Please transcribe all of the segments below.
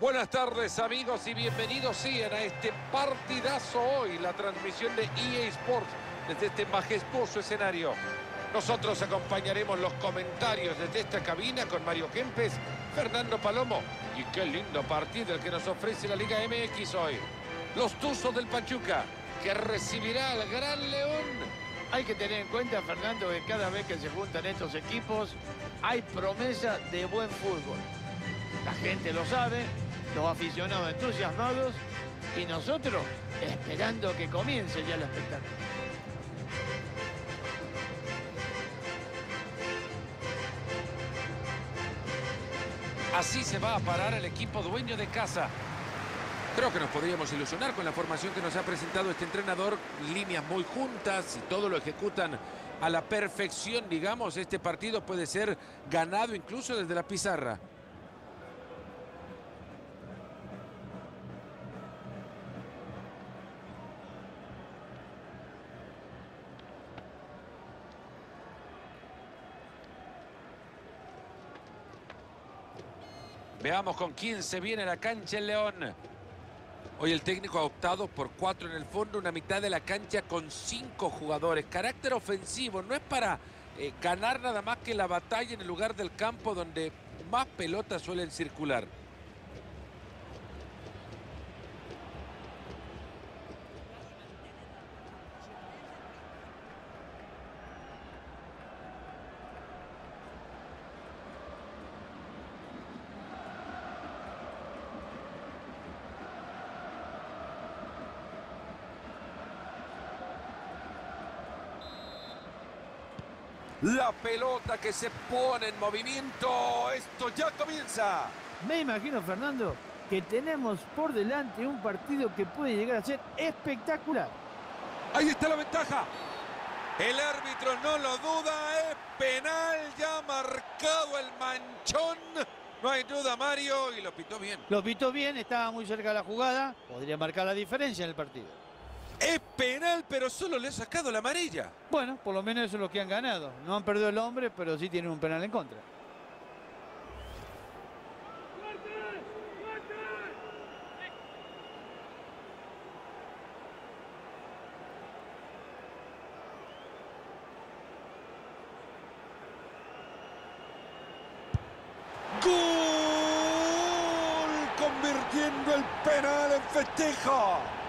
Buenas tardes amigos y bienvenidos sean a este partidazo hoy, la transmisión de EA Sports desde este majestuoso escenario. Nosotros acompañaremos los comentarios desde esta cabina con Mario Kempes, Fernando Palomo y qué lindo partido el que nos ofrece la Liga MX hoy. Los Tuzos del Pachuca, que recibirá al Gran León. Hay que tener en cuenta, Fernando, que cada vez que se juntan estos equipos hay promesa de buen fútbol. La gente lo sabe, los aficionados entusiasmados y nosotros esperando que comience ya el espectáculo. Así se va a parar el equipo dueño de casa. Creo que nos podríamos ilusionar con la formación que nos ha presentado este entrenador. Líneas muy juntas y todo lo ejecutan a la perfección, digamos. Este partido puede ser ganado incluso desde la pizarra. Veamos con quién se viene la cancha el León. Hoy el técnico ha optado por cuatro en el fondo, una mitad de la cancha con cinco jugadores. Carácter ofensivo, no es para eh, ganar nada más que la batalla en el lugar del campo donde más pelotas suelen circular. La pelota que se pone en movimiento. Esto ya comienza. Me imagino, Fernando, que tenemos por delante un partido que puede llegar a ser espectacular. Ahí está la ventaja. El árbitro no lo duda, es penal, ya marcado el manchón. No hay duda, Mario, y lo pitó bien. Lo pitó bien, estaba muy cerca de la jugada, podría marcar la diferencia en el partido. Es penal, pero solo le ha sacado la amarilla. Bueno, por lo menos eso es lo que han ganado. No han perdido el hombre, pero sí tienen un penal en contra. ¡Gol! Convirtiendo el penal en festejo.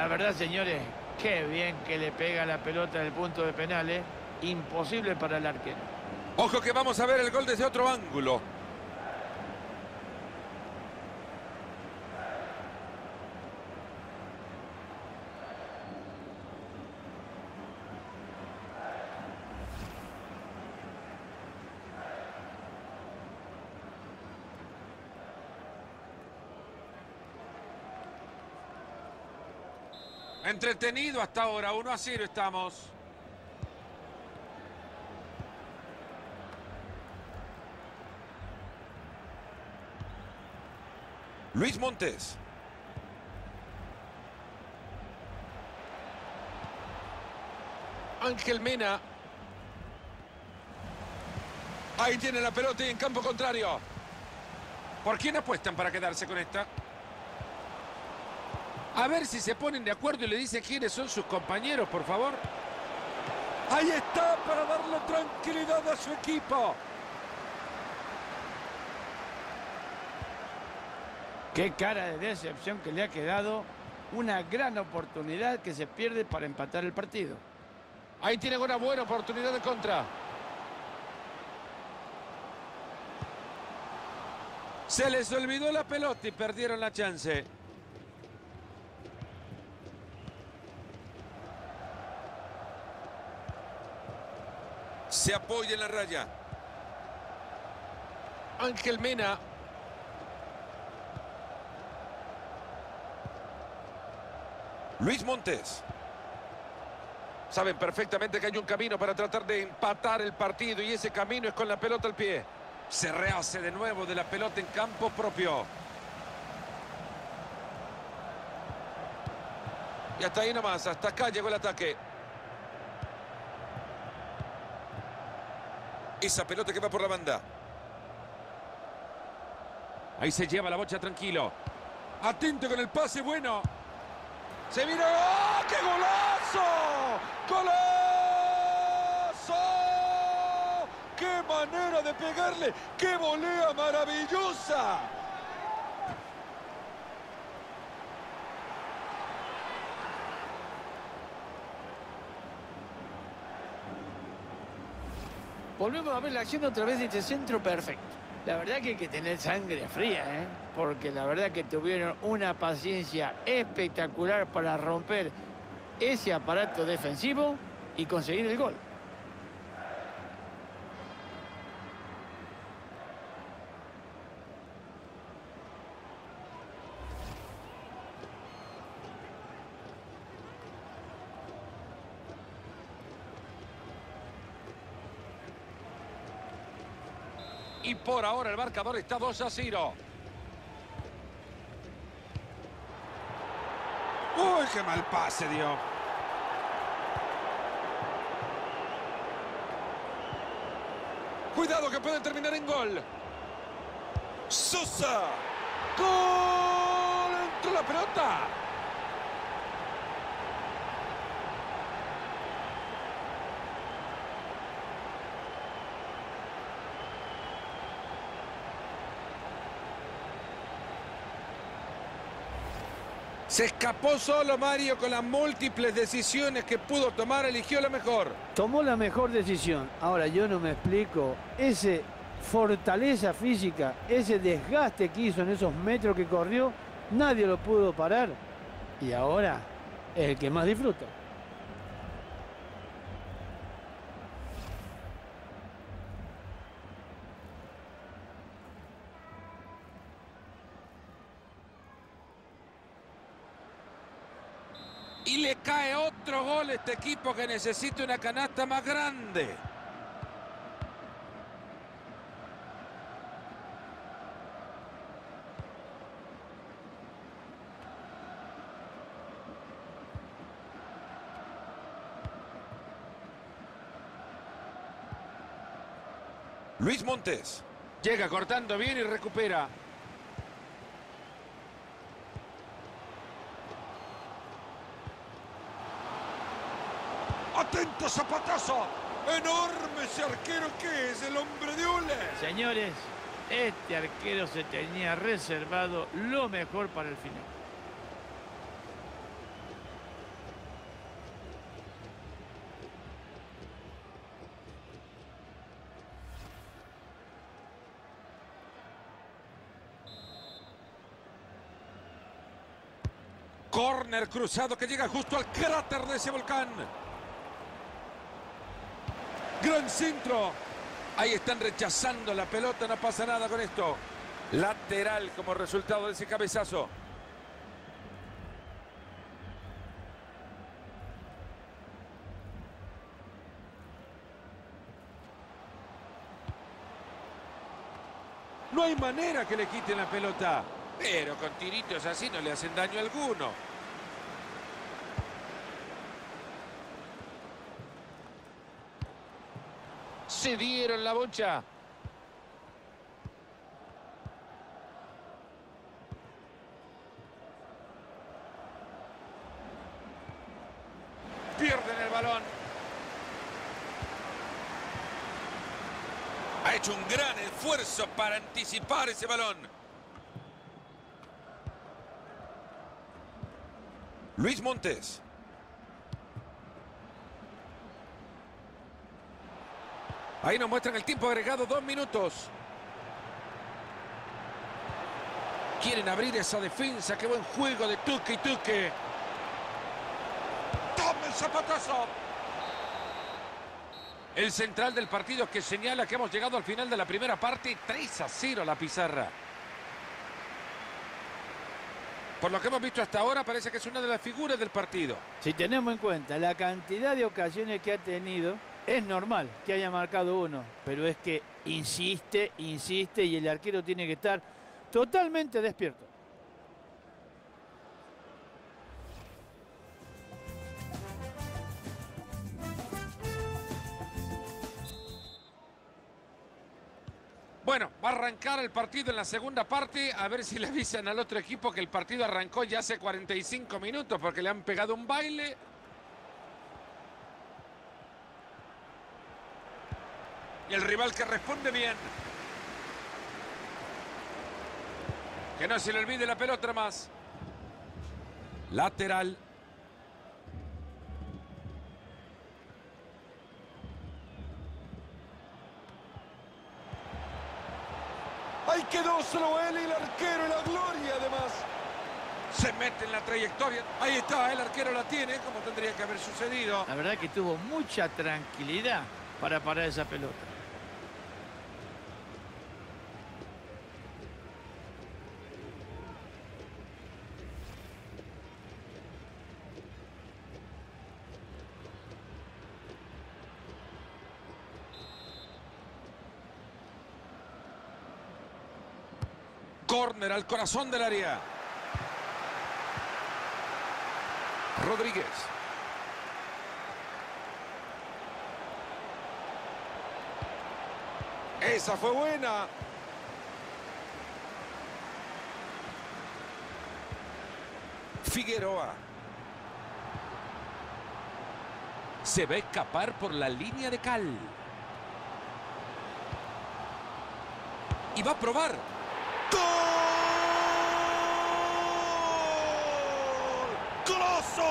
La verdad, señores, qué bien que le pega la pelota en punto de penales. Imposible para el arquero. Ojo que vamos a ver el gol desde otro ángulo. Entretenido hasta ahora, 1 a 0 estamos. Luis Montes. Ángel Mena. Ahí tiene la pelota y en campo contrario. ¿Por quién apuestan para quedarse con esta? A ver si se ponen de acuerdo y le dicen quiénes son sus compañeros, por favor. Ahí está para darle tranquilidad a su equipo. Qué cara de decepción que le ha quedado. Una gran oportunidad que se pierde para empatar el partido. Ahí tienen una buena oportunidad de contra. Se les olvidó la pelota y perdieron la chance. Se apoya en la raya. Ángel Mena. Luis Montes. Saben perfectamente que hay un camino para tratar de empatar el partido y ese camino es con la pelota al pie. Se rehace de nuevo de la pelota en campo propio. Y hasta ahí nomás, hasta acá llegó el ataque. Esa pelota que va por la banda. Ahí se lleva la bocha tranquilo. Atento con el pase, bueno. Se vino. ¡Oh, qué golazo! ¡Golazo! ¡Qué manera de pegarle! ¡Qué volea maravillosa! Volvemos a ver la acción otra vez de este centro perfecto. La verdad que hay que tener sangre fría, ¿eh? porque la verdad que tuvieron una paciencia espectacular para romper ese aparato defensivo y conseguir el gol. Por ahora el marcador está 2 a 0. Uy, qué mal pase dio. Cuidado que puede terminar en gol. Sosa. Gol. Entró la pelota. Se escapó solo Mario con las múltiples decisiones que pudo tomar, eligió la mejor. Tomó la mejor decisión. Ahora yo no me explico. Ese fortaleza física, ese desgaste que hizo en esos metros que corrió, nadie lo pudo parar. Y ahora es el que más disfruta. Y le cae otro gol este equipo que necesita una canasta más grande. Luis Montes. Llega cortando bien y recupera. ¡Atento zapatazo! ¡Enorme ese arquero que es! ¡El hombre de hule! Señores, este arquero se tenía reservado lo mejor para el final. Corner cruzado que llega justo al cráter de ese volcán. Gran centro. Ahí están rechazando la pelota, no pasa nada con esto. Lateral como resultado de ese cabezazo. No hay manera que le quiten la pelota. Pero con tiritos así no le hacen daño alguno. Se dieron la bocha. Pierden el balón. Ha hecho un gran esfuerzo para anticipar ese balón. Luis Montes. Ahí nos muestran el tiempo agregado, dos minutos. Quieren abrir esa defensa, qué buen juego de Tuque y Tuque. ¡Toma el zapatazo! El central del partido que señala que hemos llegado al final de la primera parte, 3 a 0 la pizarra. Por lo que hemos visto hasta ahora, parece que es una de las figuras del partido. Si tenemos en cuenta la cantidad de ocasiones que ha tenido, Es normal que haya marcado uno, pero es que insiste, insiste y el arquero tiene que estar totalmente despierto. Bueno, va a arrancar el partido en la segunda parte. A ver si le avisan al otro equipo que el partido arrancó ya hace 45 minutos porque le han pegado un baile. Y el rival que responde bien. Que no se le olvide la pelota más. Lateral. Ahí quedó solo él y el arquero y la gloria además. Se mete en la trayectoria. Ahí está, el arquero la tiene como tendría que haber sucedido. La verdad que tuvo mucha tranquilidad para parar esa pelota. Córner al corazón del área. Rodríguez. Esa fue buena. Figueroa. Se va a escapar por la línea de cal. Y va a probar. ¡Gol! ¡Goloso!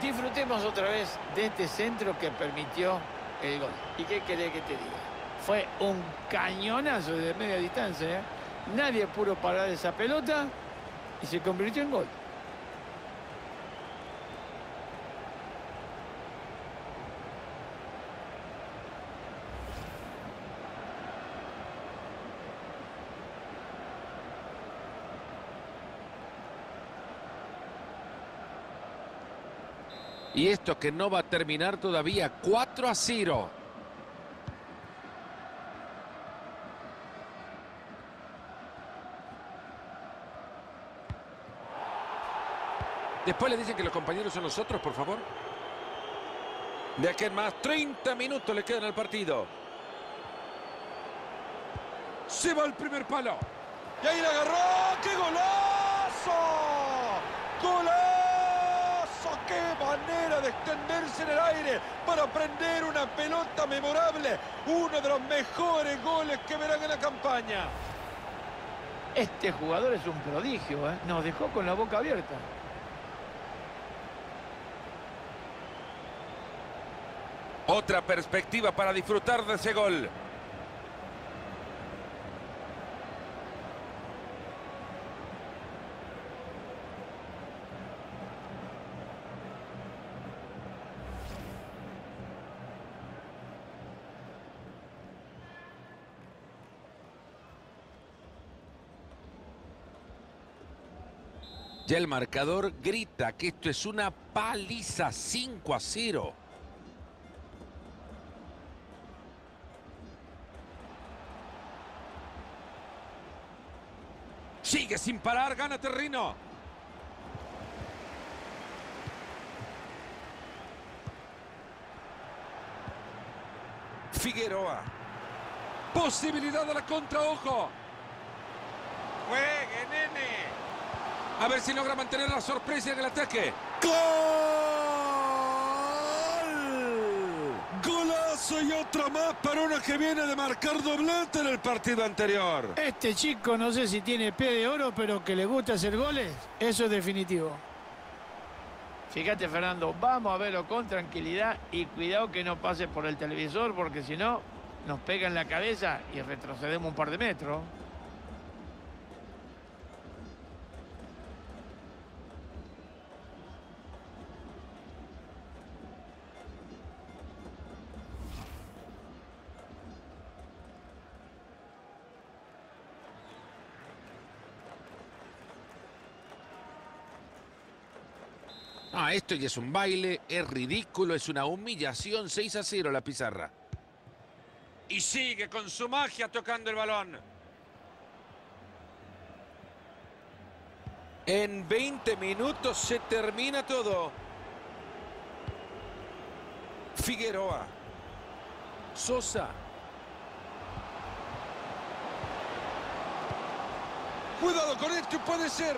Disfrutemos otra vez de este centro que permitió el gol. ¿Y qué querés que te diga? Fue un cañonazo de media distancia. ¿eh? Nadie pudo parar esa pelota y se convirtió en gol. Y esto que no va a terminar todavía 4 a 0. Después le dicen que los compañeros son nosotros, por favor. De aquí en más, 30 minutos le quedan al partido. Se va el primer palo. Y ahí la agarró. ¡Qué golazo! ¡Golazo! ¡Qué manera de extenderse en el aire para prender una pelota memorable! Uno de los mejores goles que verán en la campaña. Este jugador es un prodigio, ¿eh? Nos dejó con la boca abierta. Otra perspectiva para disfrutar de ese gol. Ya el marcador grita que esto es una paliza 5 a 0. Sigue sin parar, gana Terrino. Figueroa. Posibilidad de la contra, ojo. Juegue, nene. A ver si logra mantener la sorpresa en el ataque. ¡Gol! Golazo y otra más para uno que viene de marcar doblete en el partido anterior. Este chico no sé si tiene pie de oro, pero que le gusta hacer goles, eso es definitivo. Fíjate, Fernando, vamos a verlo con tranquilidad y cuidado que no pase por el televisor, porque si no, nos pega en la cabeza y retrocedemos un par de metros. Esto ya es un baile, es ridículo, es una humillación. 6 a 0 la pizarra. Y sigue con su magia tocando el balón. En 20 minutos se termina todo. Figueroa. Sosa. Cuidado con esto, puede ser.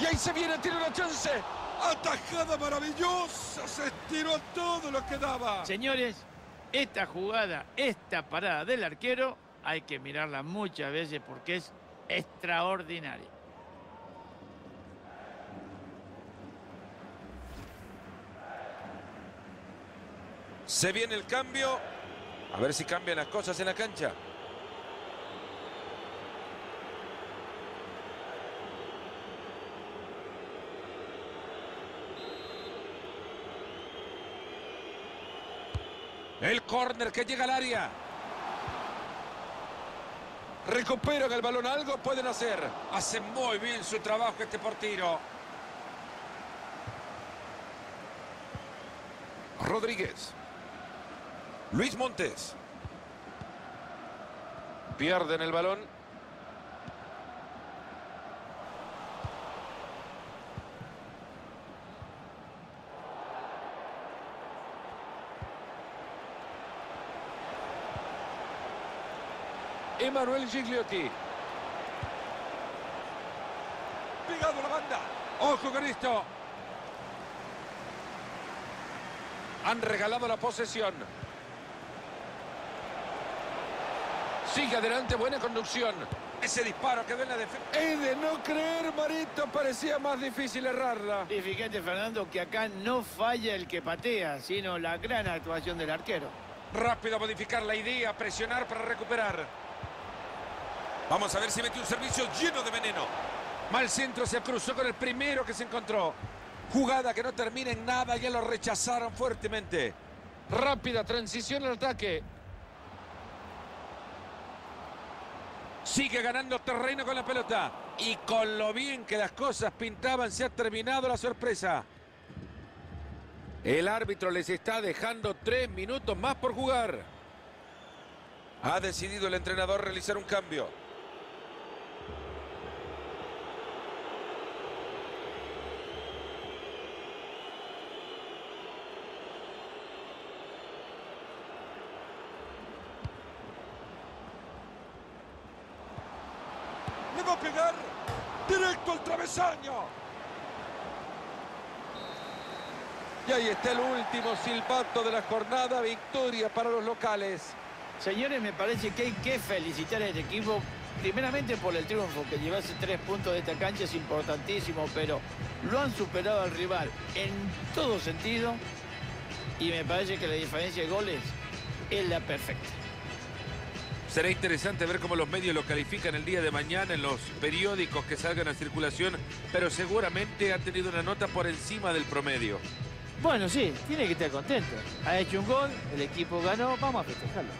Y ahí se viene, tiene una chance. Atajada maravillosa. Se estiró todo lo que daba. Señores, esta jugada, esta parada del arquero, hay que mirarla muchas veces porque es extraordinaria. Se viene el cambio. A ver si cambian las cosas en la cancha. El córner que llega al área. Recuperan el balón, algo pueden hacer. Hace muy bien su trabajo este portero. Rodríguez. Luis Montes. Pierden el balón. Emanuel Gigliotti. Pegado a la banda. Ojo con esto. Han regalado la posesión. Sigue adelante, buena conducción. Ese disparo quedó en la defensa. Es de no creer, Marito. Parecía más difícil errarla. Y fíjate, Fernando, que acá no falla el que patea, sino la gran actuación del arquero. Rápido a modificar la idea, presionar para recuperar. Vamos a ver si mete un servicio lleno de veneno. Mal centro se cruzó con el primero que se encontró. Jugada que no termina en nada, ya lo rechazaron fuertemente. Rápida transición al ataque. Sigue ganando terreno con la pelota. Y con lo bien que las cosas pintaban, se ha terminado la sorpresa. El árbitro les está dejando tres minutos más por jugar. Ha decidido el entrenador realizar un cambio. Le va a pegar directo al travesaño. Y ahí está el último silbato de la jornada. Victoria para los locales. Señores, me parece que hay que felicitar al equipo, primeramente por el triunfo, que llevarse tres puntos de esta cancha es importantísimo, pero lo han superado al rival en todo sentido y me parece que la diferencia de goles es la perfecta. Será interesante ver cómo los medios lo califican el día de mañana en los periódicos que salgan a circulación, pero seguramente ha tenido una nota por encima del promedio. Bueno, sí, tiene que estar contento. Ha hecho un gol, el equipo ganó, vamos a festejarlo.